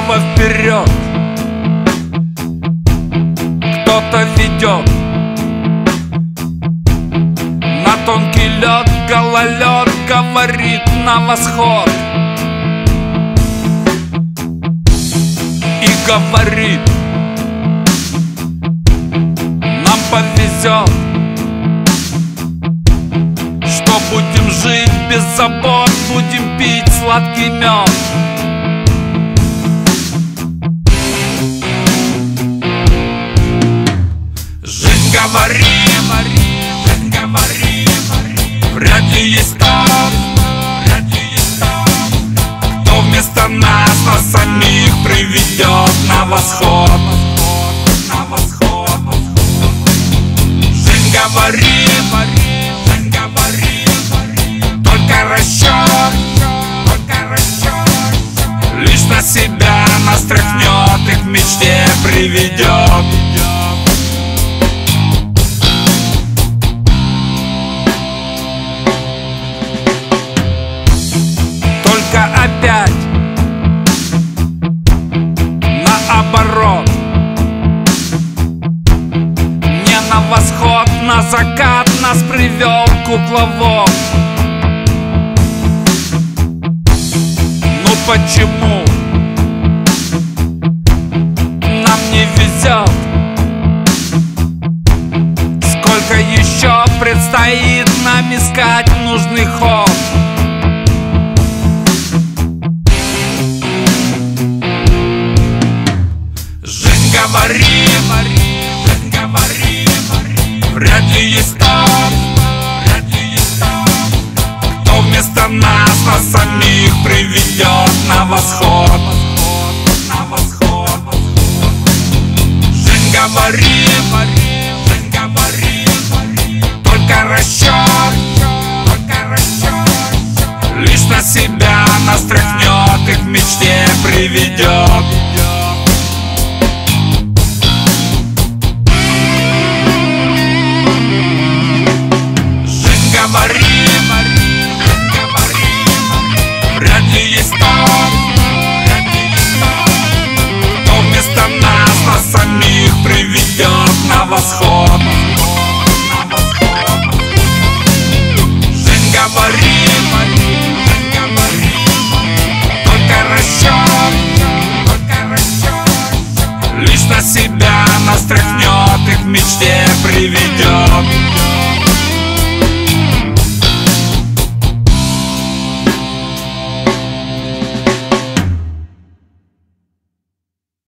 снова вперед! Кто-то ведет На тонкий лед гололед говорит на восход. И говорит Нам повезет Что будем жить без забот Будем пить сладкий мед Жизнь говорит, жизнь говорит, вряд ли есть тот, вряд ли есть тот, кто вместо нас нас самих приведет на восход, на восход. Жизнь говорит, жизнь говорит, только расчет, только расчет, лишь на себя нас тряхнет и к мечте приведет. На закат нас привел кукловод Ну почему нам не везет? Сколько еще предстоит нам искать нужный ход? Есть тот, кто вместо нас нас самих приведет на восход. Жизнь говорит, только расчет, лишь на себя нас тряхнет и к мечте приведет. где приведет